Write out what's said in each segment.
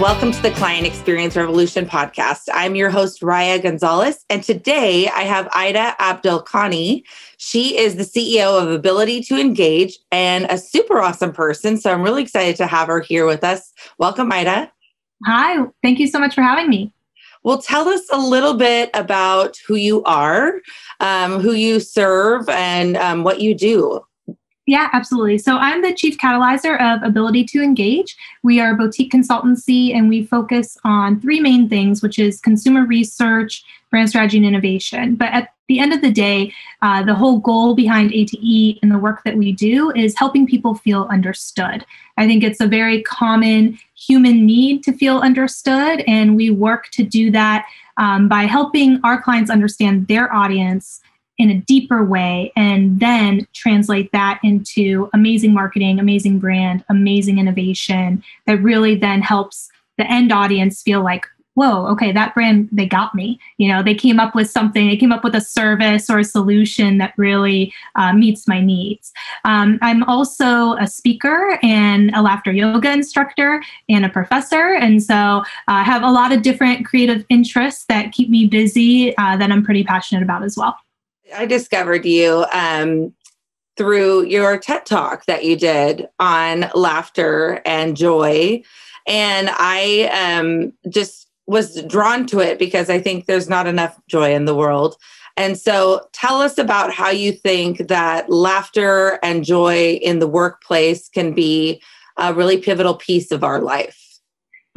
Welcome to the Client Experience Revolution podcast. I'm your host, Riah Gonzalez, and today I have Ida Abdelkhani. She is the CEO of Ability to Engage and a super awesome person. So I'm really excited to have her here with us. Welcome, Ida. Hi, thank you so much for having me. Well, tell us a little bit about who you are, um, who you serve, and um, what you do. Yeah, absolutely. So I'm the chief catalyzer of Ability to Engage. We are a boutique consultancy and we focus on three main things, which is consumer research, brand strategy, and innovation. But at the end of the day, uh, the whole goal behind A2E and the work that we do is helping people feel understood. I think it's a very common human need to feel understood, and we work to do that um, by helping our clients understand their audience in a deeper way and then translate that into amazing marketing, amazing brand, amazing innovation that really then helps the end audience feel like, whoa, okay, that brand, they got me. You know, they came up with something, they came up with a service or a solution that really uh, meets my needs. Um, I'm also a speaker and a laughter yoga instructor and a professor. And so uh, I have a lot of different creative interests that keep me busy uh, that I'm pretty passionate about as well. I discovered you um, through your TED talk that you did on laughter and joy. And I um, just was drawn to it because I think there's not enough joy in the world. And so tell us about how you think that laughter and joy in the workplace can be a really pivotal piece of our life.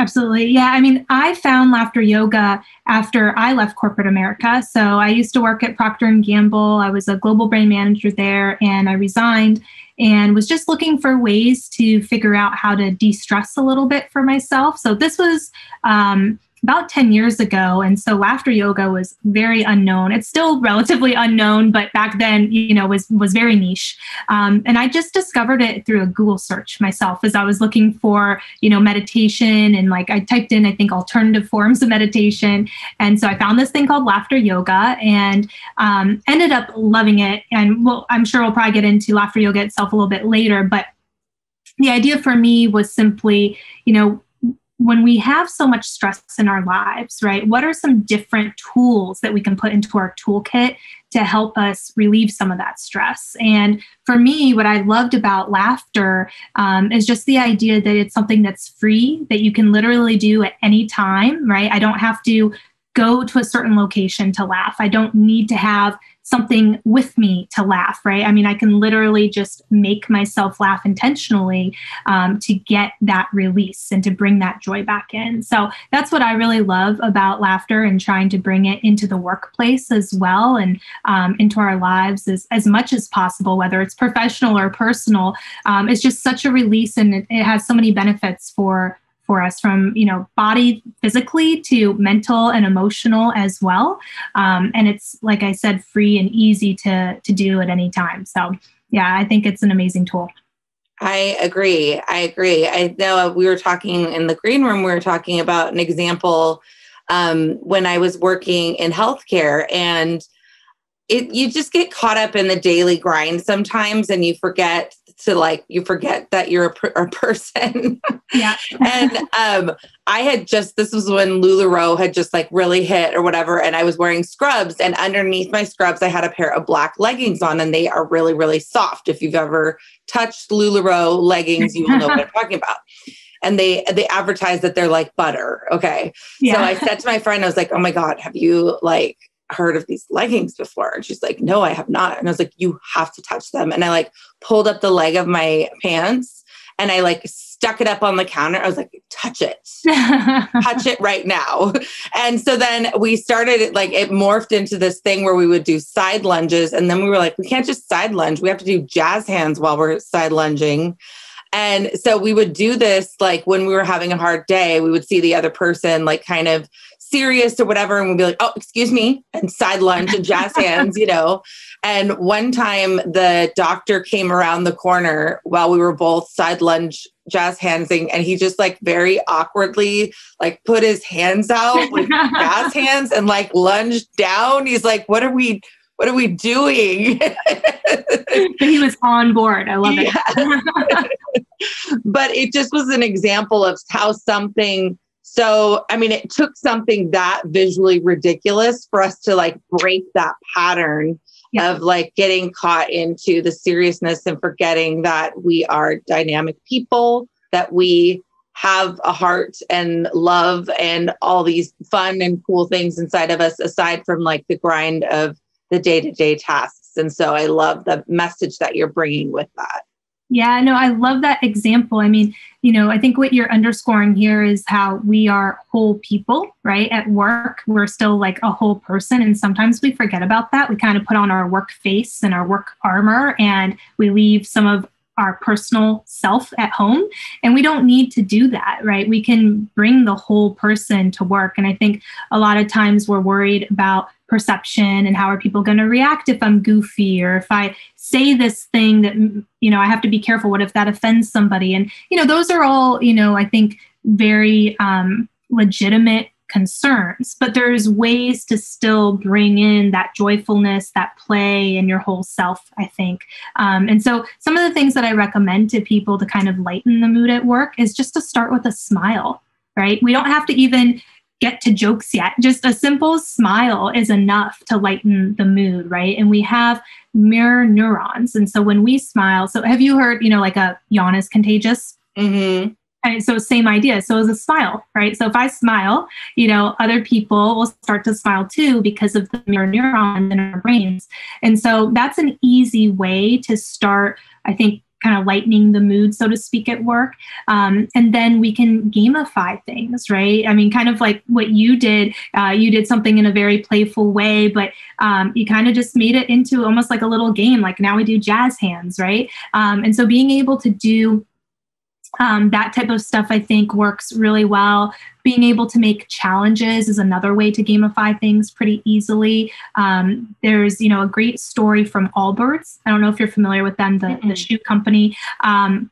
Absolutely. Yeah. I mean, I found laughter yoga after I left corporate America. So I used to work at Procter and Gamble. I was a global brand manager there and I resigned and was just looking for ways to figure out how to de-stress a little bit for myself. So this was um, about 10 years ago and so laughter yoga was very unknown. It's still relatively unknown but back then you know was was very niche. Um, and i just discovered it through a google search myself as i was looking for you know meditation and like i typed in i think alternative forms of meditation. And so i found this thing called laughter yoga and um, ended up loving it. And well i'm sure we'll probably get into laughter yoga itself a little bit later but the idea for me was simply you know when we have so much stress in our lives, right, what are some different tools that we can put into our toolkit to help us relieve some of that stress? And for me, what I loved about laughter um, is just the idea that it's something that's free, that you can literally do at any time, right? I don't have to go to a certain location to laugh. I don't need to have something with me to laugh, right? I mean, I can literally just make myself laugh intentionally um, to get that release and to bring that joy back in. So that's what I really love about laughter and trying to bring it into the workplace as well and um, into our lives as, as much as possible, whether it's professional or personal. Um, it's just such a release and it, it has so many benefits for for us from you know body physically to mental and emotional as well um, and it's like i said free and easy to to do at any time so yeah i think it's an amazing tool I agree. I agree. I know we were talking in the green room, we were talking about an example um, when I was working in healthcare and it, you just get caught up in the daily grind sometimes and you forget to like you forget that you're a, per- a person. Yeah. and um, I had just this was when LuLaRoe had just like really hit or whatever, and I was wearing scrubs, and underneath my scrubs I had a pair of black leggings on, and they are really really soft. If you've ever touched LuLaRoe leggings, you will know what I'm talking about. And they they advertise that they're like butter. Okay. Yeah. So I said to my friend, I was like, oh my God, have you like heard of these leggings before? And she's like, no, I have not. And I was like, you have to touch them. And I like pulled up the leg of my pants and I like stuck it up on the counter. I was like, touch it, touch it right now. And so then we started it like it morphed into this thing where we would do side lunges. And then we were like, we can't just side lunge. We have to do jazz hands while we're side lunging. And so we would do this like when we were having a hard day, we would see the other person like kind of serious or whatever and we'd be like oh excuse me and side lunge and jazz hands you know and one time the doctor came around the corner while we were both side lunge jazz handsing and he just like very awkwardly like put his hands out with jazz hands and like lunged down he's like what are we what are we doing? he was on board. I love it. but it just was an example of how something so, I mean, it took something that visually ridiculous for us to like break that pattern yeah. of like getting caught into the seriousness and forgetting that we are dynamic people, that we have a heart and love and all these fun and cool things inside of us, aside from like the grind of the day to day tasks. And so I love the message that you're bringing with that. Yeah, no, I love that example. I mean, you know, I think what you're underscoring here is how we are whole people, right? At work, we're still like a whole person. And sometimes we forget about that. We kind of put on our work face and our work armor and we leave some of our personal self at home. And we don't need to do that, right? We can bring the whole person to work. And I think a lot of times we're worried about perception and how are people going to react if I'm goofy or if I say this thing that, you know, I have to be careful. What if that offends somebody? And, you know, those are all, you know, I think very um, legitimate concerns, but there's ways to still bring in that joyfulness, that play in your whole self, I think. Um, and so, some of the things that I recommend to people to kind of lighten the mood at work is just to start with a smile, right? We don't have to even get to jokes yet. Just a simple smile is enough to lighten the mood, right? And we have mirror neurons. And so when we smile, so have you heard, you know, like a yawn is contagious? Mm-hmm. And so same idea. So as a smile, right? So if I smile, you know, other people will start to smile too because of the mirror neurons in our brains. And so that's an easy way to start, I think, kind of lightening the mood, so to speak, at work. Um, and then we can gamify things, right? I mean, kind of like what you did. Uh, you did something in a very playful way, but um, you kind of just made it into almost like a little game. Like now we do jazz hands, right? Um, and so being able to do um, that type of stuff I think works really well. Being able to make challenges is another way to gamify things pretty easily. Um, there's, you know, a great story from Allbirds. I don't know if you're familiar with them, the, mm-hmm. the shoe company. Um,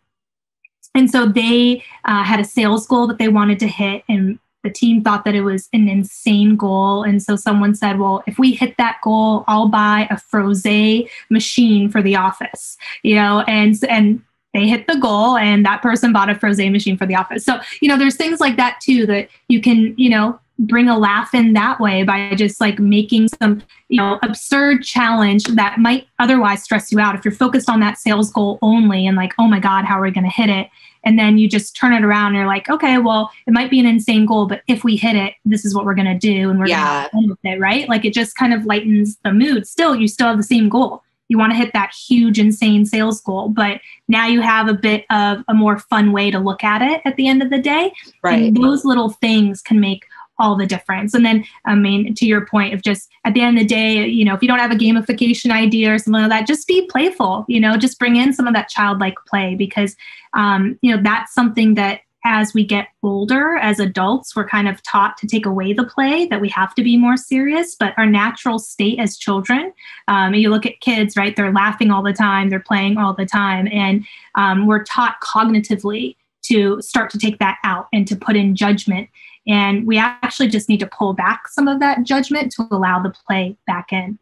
and so they uh, had a sales goal that they wanted to hit, and the team thought that it was an insane goal. And so someone said, well, if we hit that goal, I'll buy a Frosé machine for the office, you know, and, and they hit the goal and that person bought a frosé machine for the office. So, you know, there's things like that too that you can, you know, bring a laugh in that way by just like making some, you know, absurd challenge that might otherwise stress you out. If you're focused on that sales goal only and like, oh my God, how are we going to hit it? And then you just turn it around and you're like, okay, well, it might be an insane goal, but if we hit it, this is what we're going to do. And we're yeah. going to with it, right? Like it just kind of lightens the mood. Still, you still have the same goal you want to hit that huge, insane sales goal. But now you have a bit of a more fun way to look at it at the end of the day. Right. And those little things can make all the difference. And then, I mean, to your point of just at the end of the day, you know, if you don't have a gamification idea or something like that, just be playful, you know, just bring in some of that childlike play because, um, you know, that's something that as we get older as adults, we're kind of taught to take away the play, that we have to be more serious. But our natural state as children, um, you look at kids, right? They're laughing all the time, they're playing all the time. And um, we're taught cognitively to start to take that out and to put in judgment. And we actually just need to pull back some of that judgment to allow the play back in.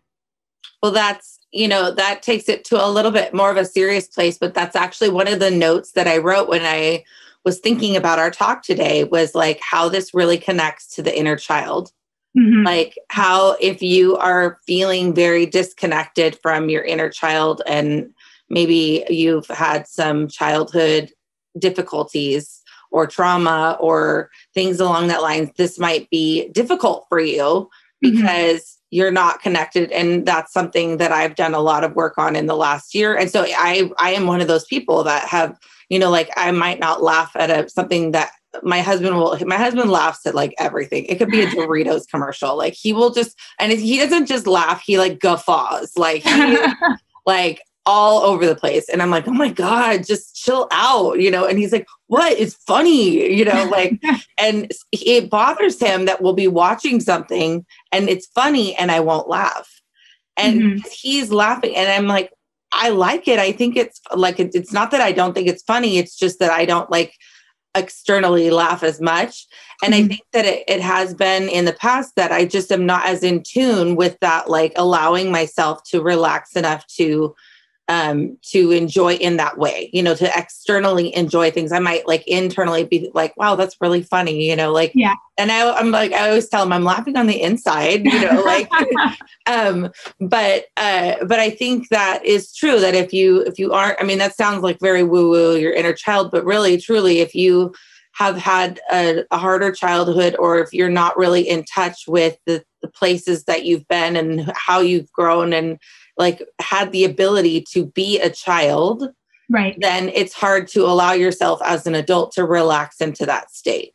Well, that's, you know, that takes it to a little bit more of a serious place, but that's actually one of the notes that I wrote when I was thinking about our talk today was like how this really connects to the inner child. Mm-hmm. Like how if you are feeling very disconnected from your inner child and maybe you've had some childhood difficulties or trauma or things along that lines, this might be difficult for you mm-hmm. because mm-hmm. you're not connected. And that's something that I've done a lot of work on in the last year. And so I I am one of those people that have you know like i might not laugh at a something that my husband will my husband laughs at like everything. It could be a doritos commercial. Like he will just and he doesn't just laugh he like guffaws. Like he, like all over the place. And i'm like oh my god just chill out you know? And he's like what is funny? You know like and it bothers him that we'll be watching something and it's funny and i won't laugh. And mm-hmm. he's laughing and i'm like I like it. I think it's like it, it's not that I don't think it's funny. It's just that I don't like externally laugh as much. And mm-hmm. I think that it, it has been in the past that I just am not as in tune with that, like allowing myself to relax enough to um, to enjoy in that way, you know, to externally enjoy things. I might like internally be like, wow, that's really funny, you know, like, yeah. And I, I'm like, I always tell them I'm laughing on the inside, you know, like, um, but, uh, but I think that is true that if you, if you aren't, I mean, that sounds like very woo woo, your inner child, but really, truly, if you have had a, a harder childhood or if you're not really in touch with the, the places that you've been and how you've grown and like had the ability to be a child right. then it's hard to allow yourself as an adult to relax into that state.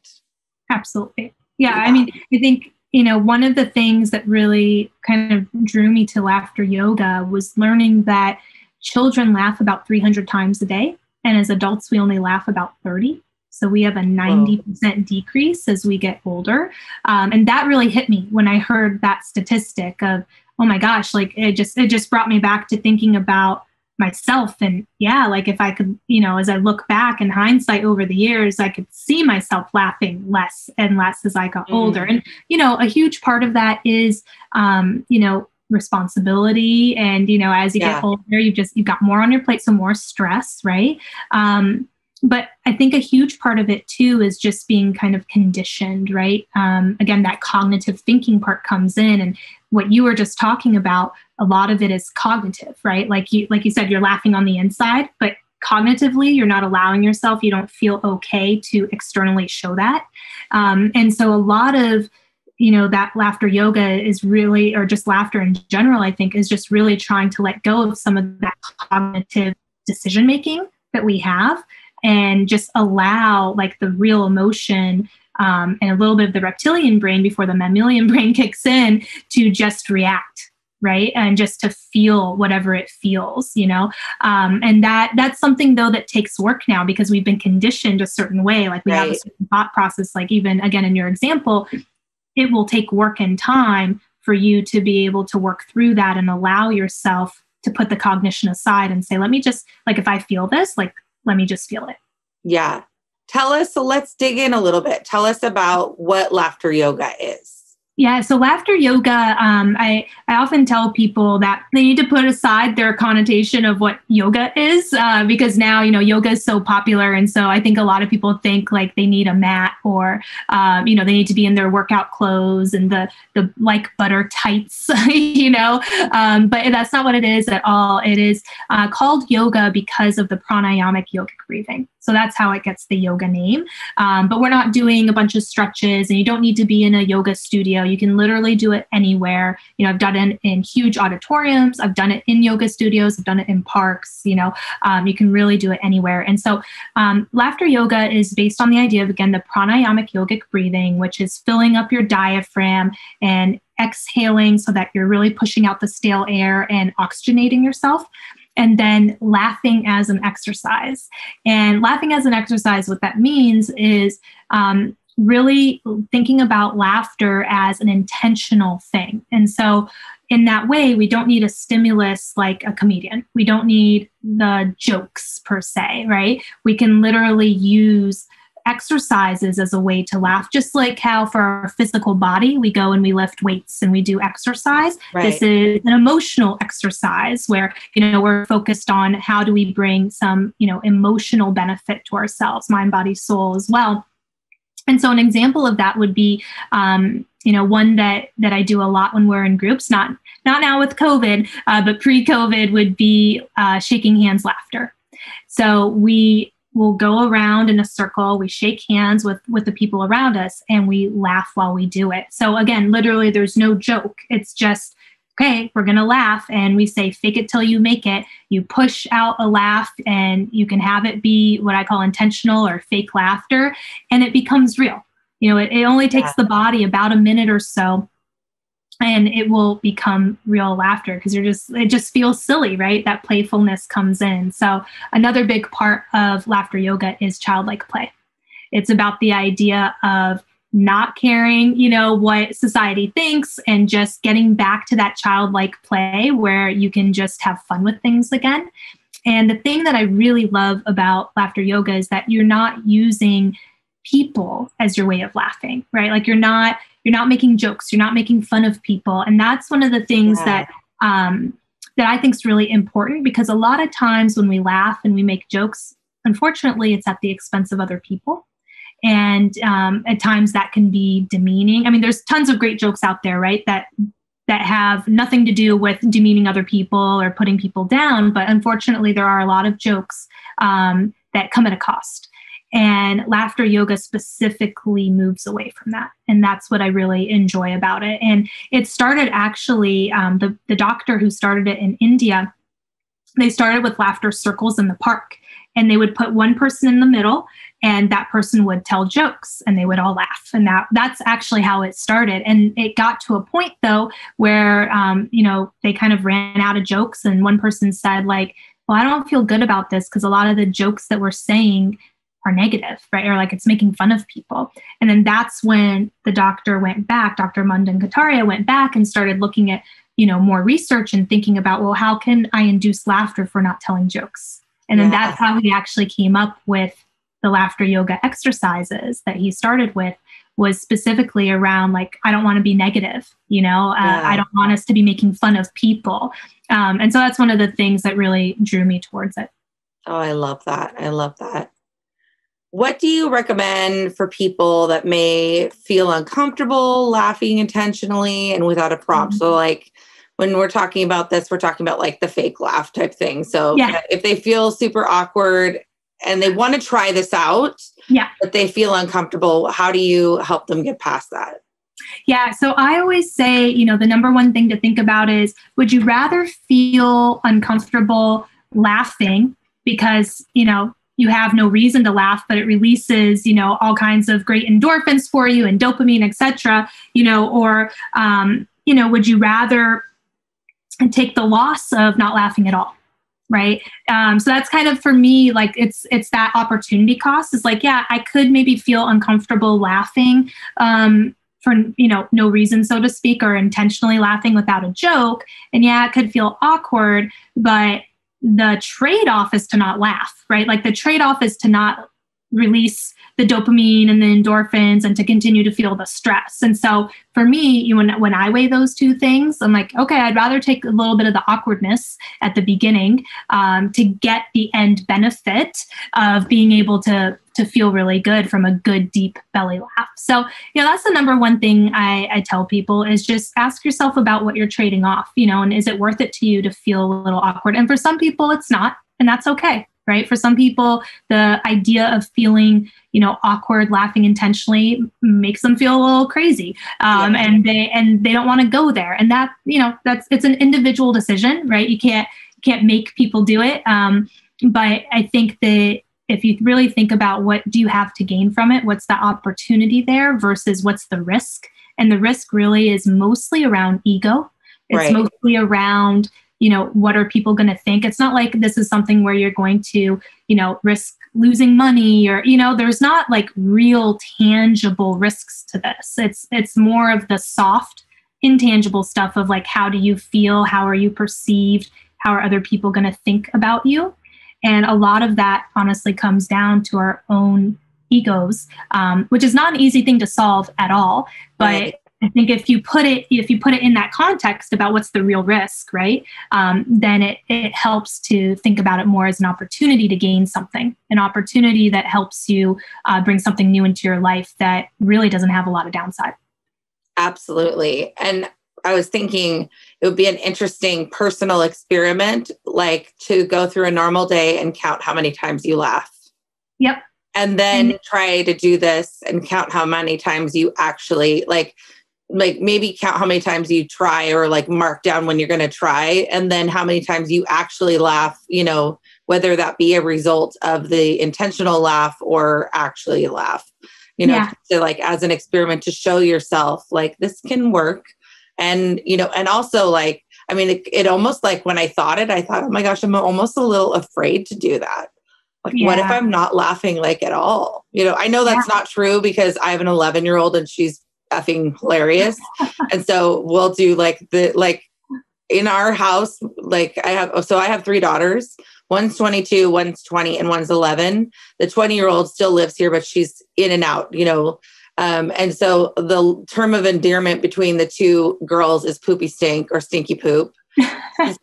Absolutely. Yeah, yeah. i mean i think you know one of the things that really kind of drew me to laughter yoga was learning that children laugh about 300 times a day and as adults we only laugh about 30 so we have a 90% decrease as we get older. Um, and that really hit me when I heard that statistic of oh my gosh, like it just it just brought me back to thinking about myself and yeah like if i could you know as i look back in hindsight over the years i could see myself laughing less and less as i got mm. older and you know a huge part of that is um you know responsibility and you know as you yeah. get older you just you've got more on your plate so more stress right um but I think a huge part of it too is just being kind of conditioned, right? Um, again, that cognitive thinking part comes in, and what you were just talking about, a lot of it is cognitive, right? Like you, like you said, you're laughing on the inside, but cognitively, you're not allowing yourself. You don't feel okay to externally show that, um, and so a lot of you know that laughter yoga is really or just laughter in general i think is just really trying to let go of some of that cognitive decision making that we have and just allow like the real emotion um, and a little bit of the reptilian brain before the mammalian brain kicks in to just react right and just to feel whatever it feels you know um, and that that's something though that takes work now because we've been conditioned a certain way like we right. have a certain thought process like even again in your example it will take work and time for you to be able to work through that and allow yourself to put the cognition aside and say let me just like if i feel this like let me just feel it. Yeah. Tell us, so let's dig in a little bit. Tell us about what laughter yoga is. Yeah, so laughter yoga, um, I, I often tell people that they need to put aside their connotation of what yoga is uh, because now, you know, yoga is so popular. And so I think a lot of people think like they need a mat or, um, you know, they need to be in their workout clothes and the, the like butter tights, you know, um, but that's not what it is at all. It is uh, called yoga because of the pranayamic yogic breathing. So that's how it gets the yoga name. Um, but we're not doing a bunch of stretches, and you don't need to be in a yoga studio. You can literally do it anywhere. You know, I've done it in huge auditoriums. I've done it in yoga studios. I've done it in parks. You know, um, you can really do it anywhere. And so, um, laughter yoga is based on the idea of again the pranayamic yogic breathing, which is filling up your diaphragm and exhaling so that you're really pushing out the stale air and oxygenating yourself and then laughing as an exercise. And laughing as an exercise, what that means is um, really thinking about laughter as an intentional thing. And so, in that way, we don't need a stimulus like a comedian. We don't need the jokes per se, right? We can literally use exercises as a way to laugh, just like how for our physical body, we go and we lift weights and we do exercise. Right. This is an emotional exercise where, you know, we're focused on how do we bring some, you know, emotional benefit to ourselves, mind, body, soul as well. And so an example of that would be, um, you know, one that that I do a lot when we're in groups, not not now with COVID, uh, but pre-COVID would be uh, shaking hands laughter. So we we'll go around in a circle we shake hands with with the people around us and we laugh while we do it. So again literally there's no joke. It's just okay we're going to laugh and we say fake it till you make it. You push out a laugh and you can have it be what i call intentional or fake laughter and it becomes real. You know it, it only takes yeah. the body about a minute or so and it will become real laughter because you're just it just feels silly right? That playfulness comes in. So another big part of laughter yoga is childlike play. It's about the idea of not caring you know what society thinks and just getting back to that childlike play where you can just have fun with things again. And the thing that i really love about laughter yoga is that you're not using people as your way of laughing right like you're not you're not making jokes you're not making fun of people and that's one of the things yeah. that um, that I think is really important because a lot of times when we laugh and we make jokes, unfortunately, it's at the expense of other people. And um, at times that can be demeaning. I mean, there's tons of great jokes out there, right? That that have nothing to do with demeaning other people or putting people down. But unfortunately, there are a lot of jokes um, that come at a cost. And laughter yoga specifically moves away from that. And that's what I really enjoy about it. And it started actually, um, the, the doctor who started it in India, they started with laughter circles in the park. And they would put one person in the middle and that person would tell jokes and they would all laugh and that that's actually how it started and it got to a point though where um, you know they kind of ran out of jokes and one person said like well i don't feel good about this because a lot of the jokes that we're saying are negative right? Or like it's making fun of people. And then that's when the doctor went back dr Madan Kataria went back and started looking at you know more research and thinking about well how can i induce laughter for not telling jokes? And then yeah. that's how he actually came up with the laughter yoga exercises that he started with was specifically around like i don't want to be negative you know? Uh, yeah. i don't want us to be making fun of people. Um, and so that's one of the things that really drew me towards it. Oh i love that. I love that what do you recommend for people that may feel uncomfortable laughing intentionally and without a prompt mm-hmm. so like when we're talking about this we're talking about like the fake laugh type thing so yeah. if they feel super awkward and they want to try this out, yeah, but they feel uncomfortable, how do you help them get past that? Yeah, so I always say, you know, the number one thing to think about is would you rather feel uncomfortable laughing because, you know, you have no reason to laugh but it releases you know all kinds of great endorphins for you and dopamine etc you know or um, you know would you rather take the loss of not laughing at all right? Um, so that's kind of for me like it's it's that opportunity cost. Is like yeah i could maybe feel uncomfortable laughing um, for you know no reason so to speak or intentionally laughing without a joke. And yeah it could feel awkward but the trade-off is to not laugh right? Like the trade-off is to not release the dopamine and the endorphins and to continue to feel the stress. And so for me, you when when I weigh those two things, I'm like, okay, I'd rather take a little bit of the awkwardness at the beginning um, to get the end benefit of being able to to feel really good from a good deep belly laugh. So, you know, that's the number one thing I, I tell people is just ask yourself about what you're trading off, you know, and is it worth it to you to feel a little awkward? And for some people, it's not, and that's okay right? For some people, the idea of feeling, you know, awkward, laughing intentionally makes them feel a little crazy, um, yeah. and they and they don't want to go there. And that, you know, that's it's an individual decision, right? You can't can't make people do it. Um, but I think that if you really think about what do you have to gain from it, what's the opportunity there versus what's the risk, and the risk really is mostly around ego. It's right. mostly around you know what are people going to think? It's not like this is something where you're going to you know risk losing money or you know there's not like real tangible risks to this. It's it's more of the soft intangible stuff of like how do you feel? How are you perceived? How are other people going to think about you? And a lot of that honestly comes down to our own egos um, which is not an easy thing to solve at all but right. I think if you put it if you put it in that context about what's the real risk, right, um, then it it helps to think about it more as an opportunity to gain something, an opportunity that helps you uh, bring something new into your life that really doesn't have a lot of downside. Absolutely, and I was thinking it would be an interesting personal experiment, like to go through a normal day and count how many times you laugh. Yep. And then mm-hmm. try to do this and count how many times you actually like like maybe count how many times you try or like mark down when you're going to try and then how many times you actually laugh you know whether that be a result of the intentional laugh or actually laugh you know yeah. to like as an experiment to show yourself like this can work and you know and also like i mean it, it almost like when i thought it i thought oh my gosh i'm almost a little afraid to do that like yeah. what if i'm not laughing like at all you know i know that's yeah. not true because i have an 11 year old and she's effing hilarious. and so we'll do like the like in our house, like I have so I have three daughters. One's 22, one's 20, and one's 11. The 20 year old still lives here, but she's in and out, you know. Um, and so the term of endearment between the two girls is poopy stink or stinky poop.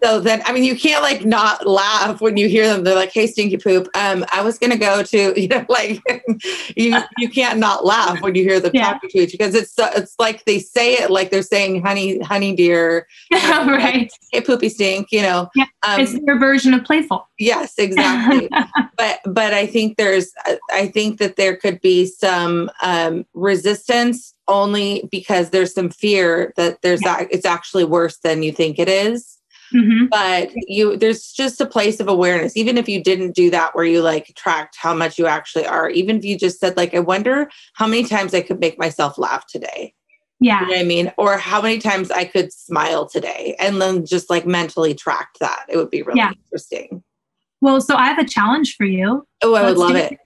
So then, I mean, you can't like not laugh when you hear them. They're like, "Hey, stinky poop." Um, I was gonna go to, you know, like you you can't not laugh when you hear the yeah. talking to each because it's it's like they say it like they're saying, "Honey, honey, dear," right? Like, hey, poopy stink, you know. Yeah, um, it's their version of playful. Yes, exactly. but but I think there's I think that there could be some um, resistance only because there's some fear that there's yeah. it's actually worse than you think it is. Mm-hmm. But you there's just a place of awareness. Even if you didn't do that where you like tracked how much you actually are, even if you just said like I wonder how many times I could make myself laugh today. Yeah. You know I mean? Or how many times I could smile today and then just like mentally track that. It would be really yeah. interesting. Well, so I have a challenge for you. Oh, I Let's would love it. it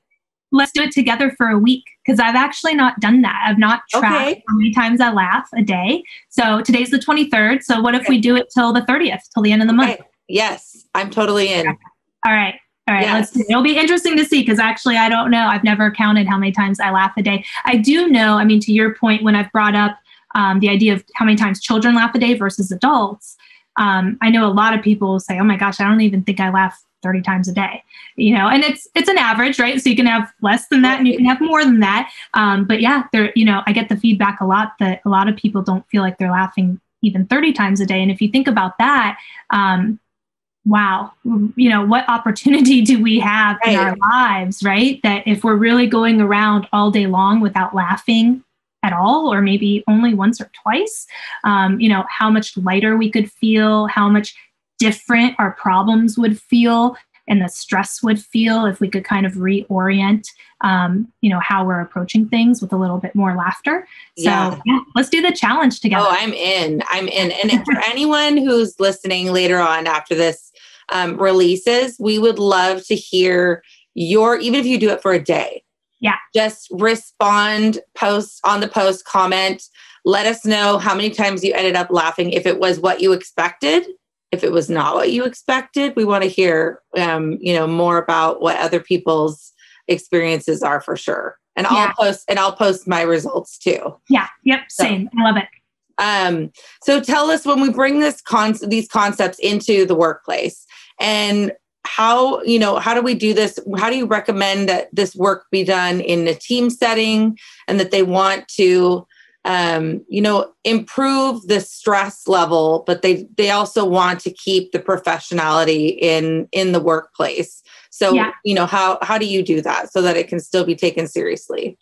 let's do it together for a week because I've actually not done that. I've not tracked okay. how many times I laugh a day. So today's the 23rd. So what if okay. we do it till the 30th, till the end of the month? Yes, I'm totally in. All right. All right, yes. let's. It'll be interesting to see because actually, I don't know. I've never counted how many times I laugh a day. I do know, I mean, to your point, when I've brought up um, the idea of how many times children laugh a day versus adults, um, I know a lot of people say, oh my gosh, I don't even think I laugh 30 times a day you know and it's it's an average right? So you can have less than that and you can have more than that. Um, but yeah there you know i get the feedback a lot that a lot of people don't feel like they're laughing even 30 times a day. And if you think about that um, wow you know what opportunity do we have right. in our lives right? That if we're really going around all day long without laughing at all or maybe only once or twice um, you know how much lighter we could feel how much different our problems would feel and the stress would feel if we could kind of reorient um, you know how we're approaching things with a little bit more laughter. So yeah. yeah. let's do the challenge together. Oh i'm in. I'm in. And for anyone who's listening later on after this um, releases we would love to hear your even if you do it for a day. Yeah. Just respond post on the post comment. Let us know how many times you ended up laughing if it was what you expected if it was not what you expected we want to hear um, you know more about what other people's experiences are for sure. And yeah. i'll post and i'll post my results too. Yeah yep same i love it. um, so tell us when we bring this con- these concepts into the workplace and how you know how do we do this? How do you recommend that this work be done in a team setting and that they want to um, you know, improve the stress level, but they they also want to keep the professionality in in the workplace. So, yeah. you know, how how do you do that so that it can still be taken seriously?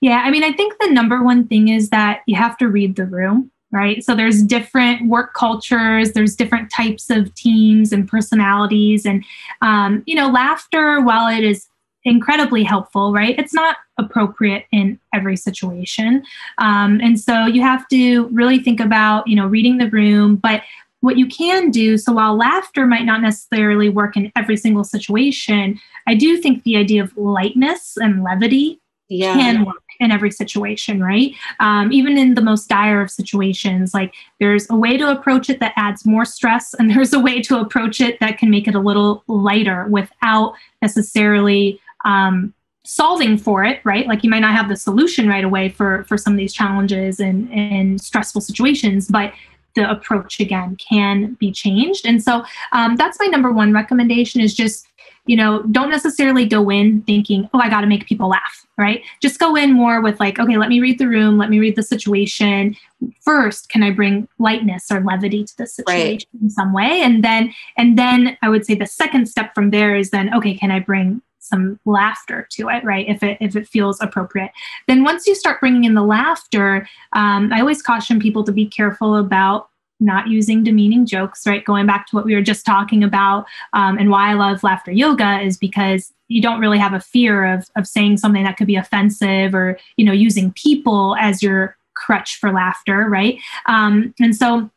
Yeah, I mean, I think the number one thing is that you have to read the room, right? So there's different work cultures, there's different types of teams and personalities, and um, you know, laughter, while it is incredibly helpful, right? It's not appropriate in every situation. Um, and so you have to really think about, you know, reading the room, but what you can do so while laughter might not necessarily work in every single situation i do think the idea of lightness and levity yeah. can work in every situation right um, even in the most dire of situations like there's a way to approach it that adds more stress and there's a way to approach it that can make it a little lighter without necessarily um, solving for it right? Like you might not have the solution right away for for some of these challenges and and stressful situations but the approach again can be changed. And so um, that's my number one recommendation is just you know don't necessarily go in thinking oh i got to make people laugh right? Just go in more with like okay let me read the room let me read the situation. First can i bring lightness or levity to the situation right. in some way? And then and then i would say the second step from there is then okay can i bring some laughter to it right? If it if it feels appropriate. Then once you start bringing in the laughter um, i always caution people to be careful about not using demeaning jokes right? Going back to what we were just talking about um, and why i love laughter yoga is because you don't really have a fear of of saying something that could be offensive or you know using people as your crutch for laughter right? Um, and so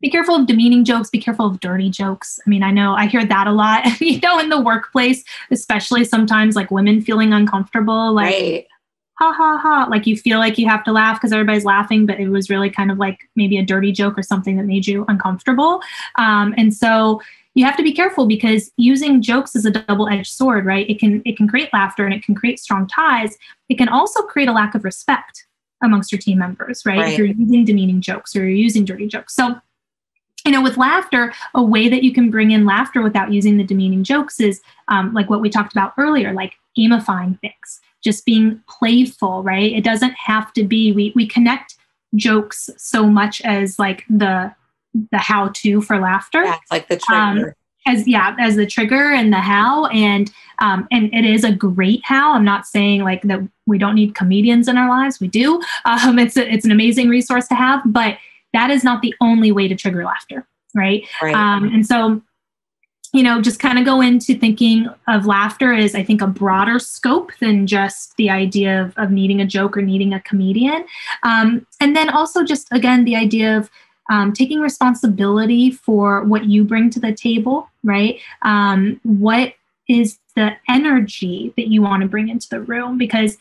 be careful of demeaning jokes be careful of dirty jokes. I mean i know i hear that a lot you know in the workplace especially sometimes like women feeling uncomfortable like right. ha ha ha like you feel like you have to laugh because everybody's laughing but it was really kind of like maybe a dirty joke or something that made you uncomfortable. Um, and so you have to be careful because using jokes is a double-edged sword right? It can it can create laughter and it can create strong ties. It can also create a lack of respect amongst your team members right, right. if you're using demeaning jokes or you're using dirty jokes. So you know, with laughter, a way that you can bring in laughter without using the demeaning jokes is um, like what we talked about earlier, like gamifying things, just being playful, right? It doesn't have to be, we, we connect jokes so much as like the the how to for laughter. Yeah, it's like the trigger. Um, as yeah, as the trigger and the how, and um, and it is a great how. I'm not saying like that we don't need comedians in our lives. We do. Um, it's a, it's an amazing resource to have, but that is not the only way to trigger laughter, right? right. Um, and so you know, just kind of go into thinking of laughter as I think a broader scope than just the idea of, of needing a joke or needing a comedian. Um, and then also just again the idea of um, taking responsibility for what you bring to the table, right? Um, what is the energy that you want to bring into the room? Because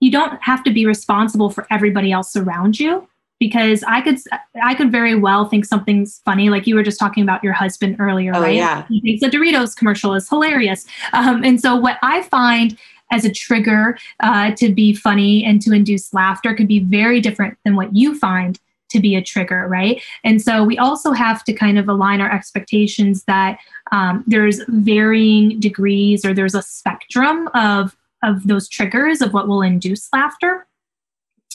you don't have to be responsible for everybody else around you because I could I could very well think something's funny, like you were just talking about your husband earlier, oh, right? Yeah. He thinks the Doritos commercial is hilarious, um, and so what I find as a trigger uh, to be funny and to induce laughter could be very different than what you find to be a trigger, right? And so we also have to kind of align our expectations that um, there's varying degrees or there's a spectrum of of those triggers of what will induce laughter.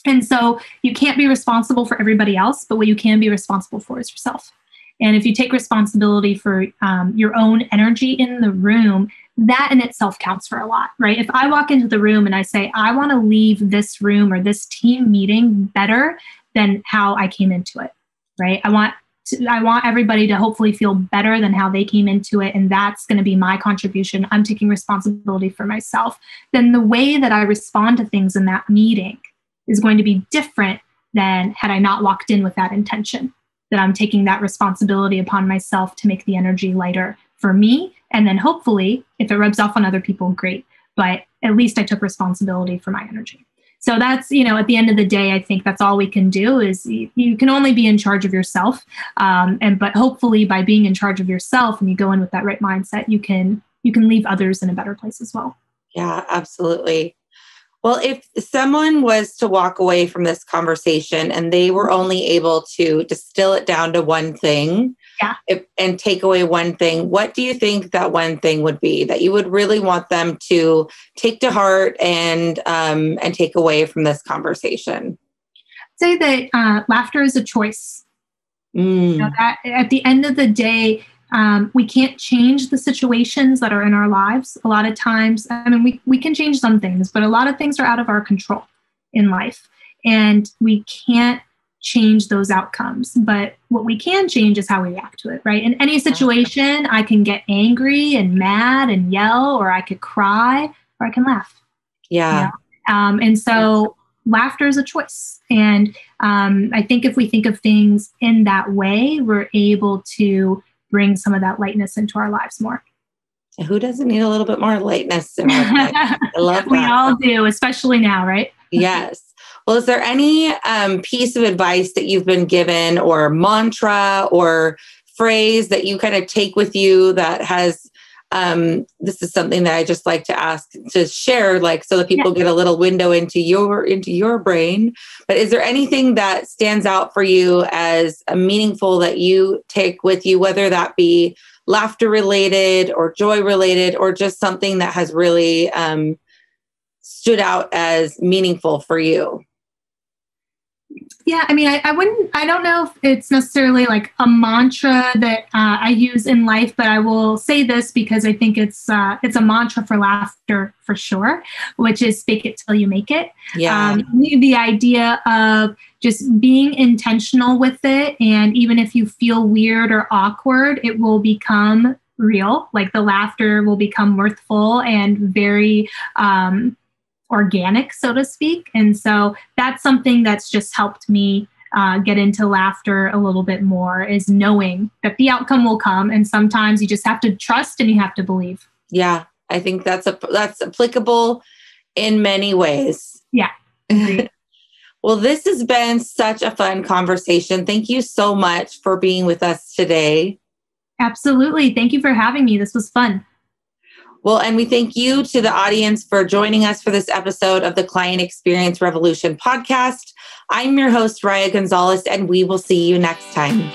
And so you can't be responsible for everybody else, but what you can be responsible for is yourself. And if you take responsibility for um, your own energy in the room, that in itself counts for a lot, right? If I walk into the room and I say, I want to leave this room or this team meeting better than how I came into it, right? I want to, I want everybody to hopefully feel better than how they came into it. And that's going to be my contribution. I'm taking responsibility for myself. Then the way that I respond to things in that meeting is going to be different than had I not walked in with that intention. That I'm taking that responsibility upon myself to make the energy lighter for me. And then hopefully, if it rubs off on other people, great. But at least I took responsibility for my energy. So that's, you know, at the end of the day, I think that's all we can do is you, can only be in charge of yourself. Um, and but hopefully by being in charge of yourself and you go in with that right mindset, you can you can leave others in a better place as well. Yeah, absolutely. Well, if someone was to walk away from this conversation and they were only able to distill it down to one thing yeah. if, and take away one thing, what do you think that one thing would be that you would really want them to take to heart and um, and take away from this conversation? Say that uh, laughter is a choice. Mm. You know, that at the end of the day, um, we can't change the situations that are in our lives. A lot of times, I mean, we, we can change some things, but a lot of things are out of our control in life. And we can't change those outcomes. But what we can change is how we react to it, right? In any situation, I can get angry and mad and yell, or I could cry, or I can laugh. Yeah. You know? um, and so laughter is a choice. And um, I think if we think of things in that way, we're able to bring some of that lightness into our lives more. Who doesn't need a little bit more lightness in our life? I love that. we all do, especially now, right? yes. Well, is there any um, piece of advice that you've been given, or mantra, or phrase that you kind of take with you that has um, this is something that I just like to ask to share, like so that people yeah. get a little window into your into your brain. But is there anything that stands out for you as meaningful that you take with you, whether that be laughter related or joy related, or just something that has really um, stood out as meaningful for you? Yeah, I mean, I, I, wouldn't, I don't know if it's necessarily like a mantra that uh, I use in life, but I will say this because I think it's uh, it's a mantra for laughter for sure, which is "speak it till you make it." Yeah, um, the idea of just being intentional with it, and even if you feel weird or awkward, it will become real. Like the laughter will become mirthful and very. Um, organic, so to speak. And so that's something that's just helped me uh, get into laughter a little bit more is knowing that the outcome will come. And sometimes you just have to trust and you have to believe. Yeah, I think that's a that's applicable in many ways. Yeah. well, this has been such a fun conversation. Thank you so much for being with us today. Absolutely. Thank you for having me. This was fun. Well, and we thank you to the audience for joining us for this episode of the Client Experience Revolution podcast. I'm your host, Riah Gonzalez, and we will see you next time.